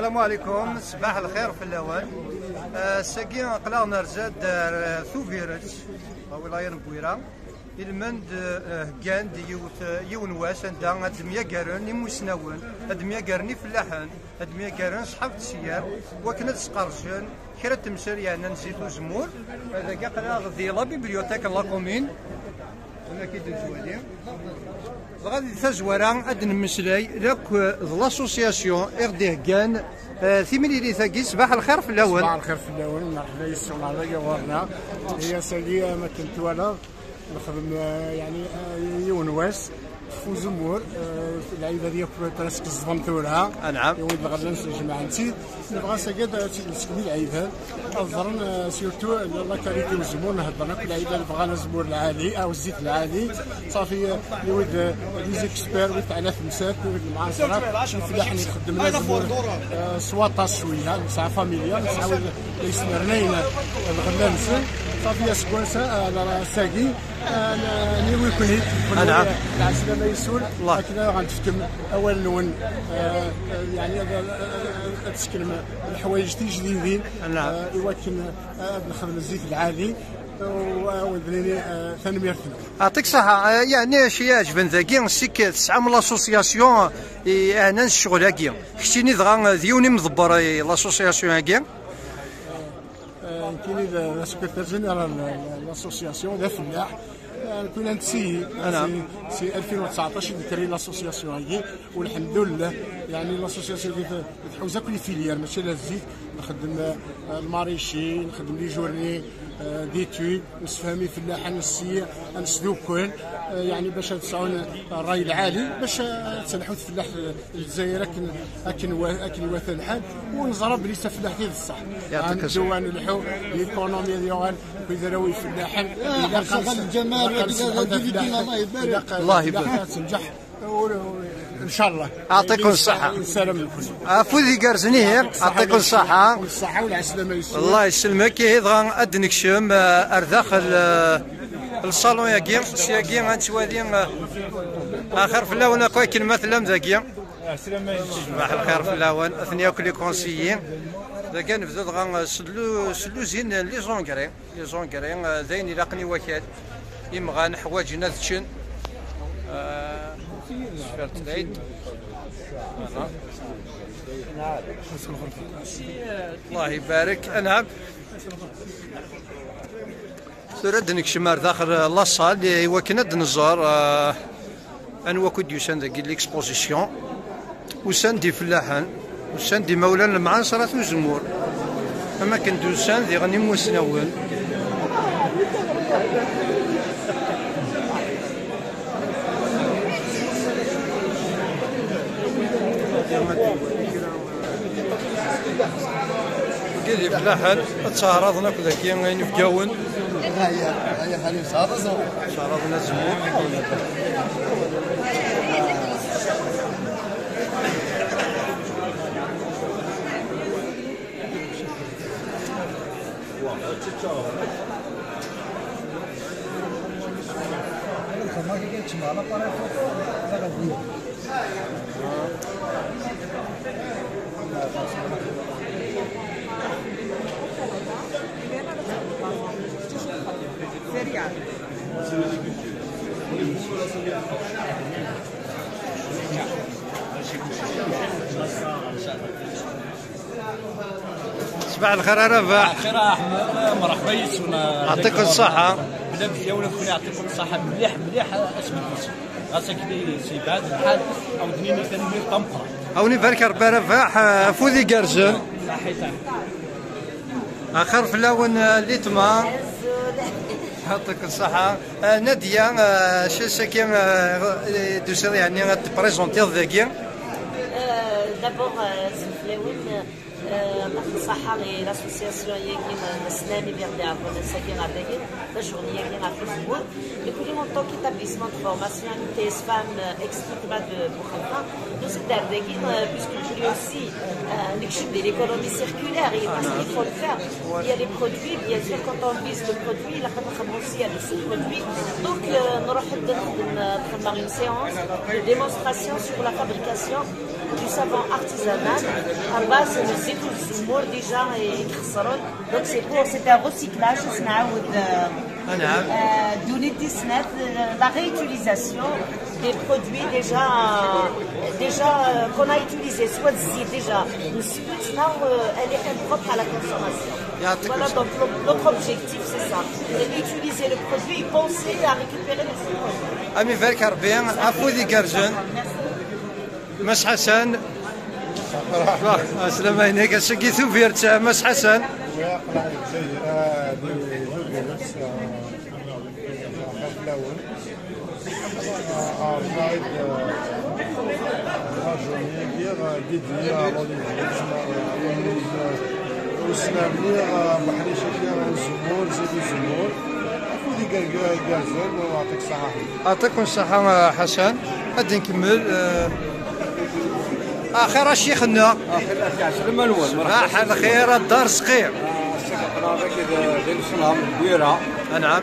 السلام عليكم. صباح الخير في الأول. آه، ساكي قلا نرزاد دار ثوفيرت ولاية نبويرة. المند كان يوت يون واس عندها هاد مياكارن يموسناون هاد مياكارن فلاحن. هاد مياكارن صحاب تسيار وكنا تسقرجن كرا تمسر يعني نزيدو زمور هذا كاع قلا غدي لا بيبليوتيك لا كومين. غادي تزورا اد نمسلاي لك لاسوسياسيون ار دي كان ثمانية ثاقي صباح الخير في الأول. صباح الخير في الأول. مرحبا يسلم عليك ورنا هي سالي ما كنت ولا نخدم آه، يعني آه، يون واس في زمور اللعيبة ديال براسك الزفنتورها نعم. يولد غدا نجمع نتي. نبغى سكاد تسكني العيبه نظرا سيرتو لا كاليتي والزمور نهضرنا. كل لعيبه بغانا الزمور العالي أو الزيت العالي. صافي يولد لي زيكسبير ولد على خمسات يولد المعاصرات شي فلاح اللي يخدم لنا زمور سواطا شوية نسعى فاميليا نسعى ليس رنين صافي سكوانسا على ساقي نيوي كونيت نعم. العسل ما يسول. هكذا غنتفتم أول آه، آه، يعني آه، تسكن الحوايج تي جديدين نعم. آه، إيوا كن آه، نخدم الزيت العالي وذنيني ثاني يعطيك الصحة آه، يعني شي يعجبن ذاكي؟ سيك تسعة من لاسوسياسيون أنا الشغل هاكي. كشتيني دغا ديوني مضبر آه، لاسوسياسيون هاكي. كاين لا سكرتير جينيرال لاسوسياسيون لا فلاح كنا نتسي نعم. سي 2019 ذكري لاسوسياسيون هاكي والحمد لله يعني لاسوسياسيون دي تحوز كل فيليير ماشي لا الزيت. نخدم آه، الماريشي نخدم لي جورني آه، ديتود نسفهمي فلاحه نسي نسدو كل يعني باش تسعون الراي العالي باش آه، تسلحوا الفلاح الجزائر اكن أكن أكن واثن الحال ونزرى بلي فلاح ديال الصح. يعطيك الصحة. الدوان الحو الإيكونومي ديال كي راوي فلاحين آه، خلق الجمال الله يبارك. الله يبارك. تنجح إن شاء الله. يعطيكم الصحة. السلام الكل عفو ذي كارزنير يعطيكم الصحة والصحة والعسلامة يسلمك الله يسلمك. يضغى اد نكشم آه، ارذاخ ال- الصالون ياكي سياكي غنتوالي آه، آخر في الأول اخويا كلمة لم ذاكي صباح الخير في الأول. اثنيا كل كونسيين. ذاك نبدا دغا سلو سلو زين لي زونكري لي زونكري آه، داين إلى قني وكال يمغى نحواج نذشن شفرت العيد الله يبارك انعم سرد نكشمار داخل لاصال هو كنا دنزار آه، انوا كود يسان ذاك ليكسبوزيسيون وسان دي فلاحان وسان دي مولانا المعاصرة وزمور اما كنت وسان ذي غني موسناون كذي فلاحان تسهرضنا كذا كي غين يفجاون شعرضنا زمور صباح الخير يا رفاح احمد مرحبا يسونا يعطيكم الصحة. بلا مزيان كون يعطيكم الصحة. مليح مليح اسمك غاسك سي بعد الحال أو دنيني تنمير طمقرة هوني بارك ربي رفاح آه، فوذي كارزن صحيح. آخر في الأول اللي تما يعطيك الصحة. آه، نادية آه، شو ساكي آه، دوسر يعني غتبريزونتي ذاكي دابور زفلاوين صحة l'association ياكين السنامي بيردي عفوا ساكين عداكين la journée ياكين عفوا الزبون لكل en tant qu'établissement de formation TSFAM extra de Boukhara nous sommes d'Ardakin puisque lui aussi نكشف de l'économie circulaire et parce qu'il faut le faire il y a les produits bien sûr quand on vise le produit là quand on aussi à le sous-produit donc نروح نخدم une séance de démonstration sur la fabrication du savon artisanal à base de zit الزمور déjà يخسرون donc c'est pour c'est un recyclage نعاود آه، نعم euh, donner des snap, la réutilisation des produits déjà déjà euh, qu'on a utilisé soit zit déjà نسبتنا euh, elle est impropre à la consommation يعطيك voilà الصحة. donc le- notre objectif c'est ça c'est utiliser le produit et penser à récupérer le produit امي فالك ربي عفو ذي كرجن مس حسن؟ واه، السلام عليك الشقي ثوفيرت مس حسن وسلامني بحري زيد الزمور كارزون ويعطيك الصحة. يعطيكم الصحة حسن. غادي نكمل. آخر الأول مرحبا راح الخير الدار ديال السلام كبيرة نعم.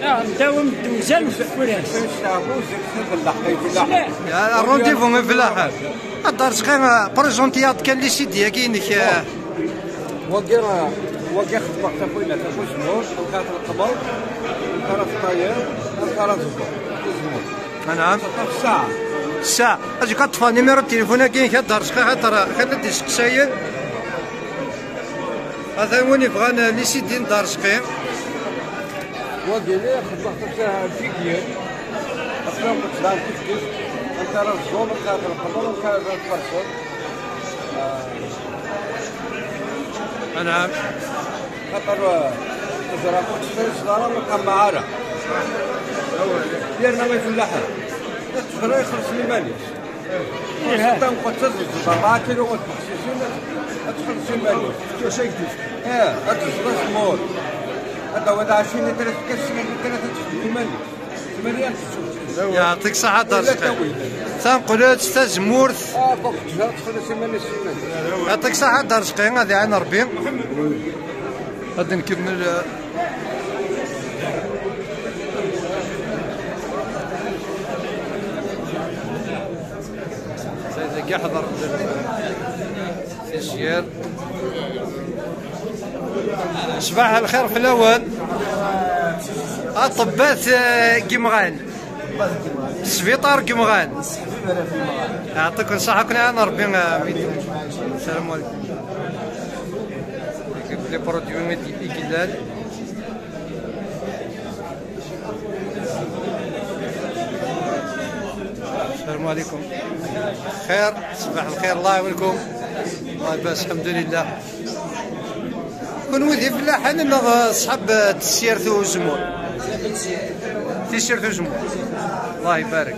يعني نداوم دوزان يا الرونديفو من فلاحة الدار صقيع بريزونتيات كان لي سيدي كاينك آه، وكير وكير خدمة تفويلة تفوي زمور وكانت القمر وكانت الطير وكانت الزمور نعم في الساعة الساعة أجي كطفى نيميرو التليفون كاين كي الدار صقيع خاطر خلي دي سقساين هذا وين يبغى لي سيدي دار صقيع وقيلي خدمة فيها فيكير أصلا قلت لها كيف كيف أنت راه الزوم وكانت القمر وكانت الفرسون نعم خاطر قلت في الصدارة وكان معانا ديالنا ما يفلحها تجرى يخلص لي ماليش حتى نقول تزوج 4 كيلو وتبخسيسين تخلص لي ماليش آه مور هذا هو 20 لتر كاس ثلاثة تخلص لي ماليش يعطيك صحة دار لا صقيع توي. تنقول تستزمورث آه فوق تجرى تخلص لي ماليش يعطيك صحة دار صقيع هذه عين ربي. غادي نكمل. آه، سيدي كي حضر تسجيل صباح الخير في الأول. أطباء آه، قمغان سبيطار قمغان يعطيكم الصحة. كنا أنا ربي السلام عليكم. لي برودوي ميدي السلام عليكم. خير صباح الخير. الله يعاونكم. الله يبارك. الحمد لله كون وذي فلاحين انه صحاب تسيرت وزمور تيشيرت وزمور الله يبارك.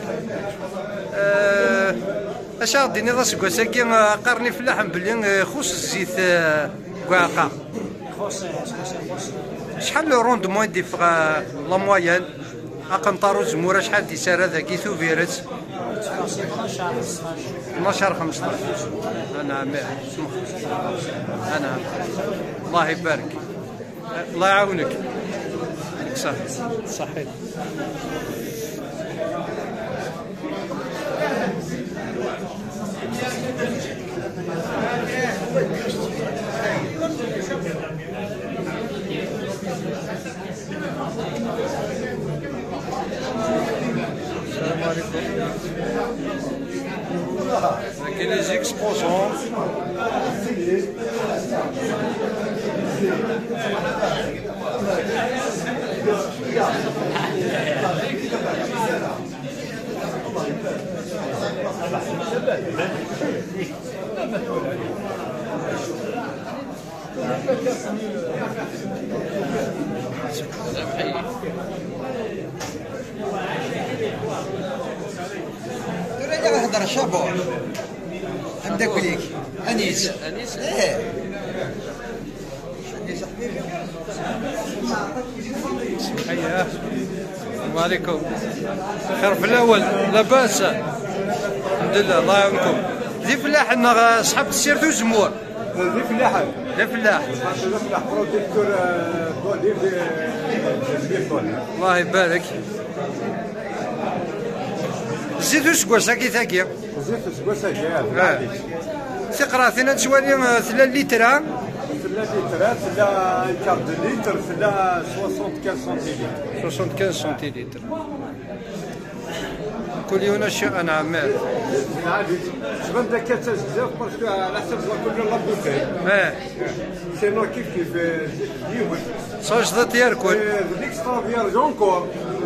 آه، أش غادي نضا سكواساكي قرني فلاح بلي خوص الزيت آه، كواقا شحال لو روندمون في آه، لا موين اقنطارو زمورة شحال دي سارة ذاكي ثوفيرت؟ 12 15 أنا أنا. الله يبارك. الله يعاونك. صح صحيح. السلام عليكم. لكن لي زيكسبوزون ترى هضر شابور عندك وليك أنيس. أنيس. إيه. حياه السلام عليكم. خير في الأول. لاباس الحمد لله. الله يعاونكم. ذي فلاح أن صحاب السير ذو زمور. ذي فلاحة ذي فلاح. ذي فلاح. بروديكتور الله يبارك. زيد اسكواساكي ثاكي. زيت سكواساكي آه. تقراثنا تشوالي آه، ثلاث لترا ثلا لترات ثلا كارد لتر ثلا 75 سنتيلتر 75 سنتيلتر كل يوم شيء أنا عمال. تبان ذاك كاس بزاف باسكو على حسب كل لا بوتي آه. سينو كيف كيف اليوم صاج ضد يركل ليكسترا فيار جونكور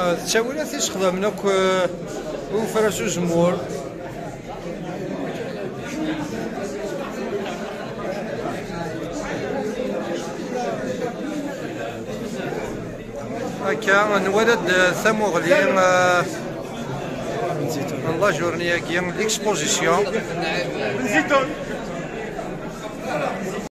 كيما تساوي تيسخدم نوك وفرس زمور هكا نولد ثموغلي آه، الله جورني كي ليكسبوزيسيون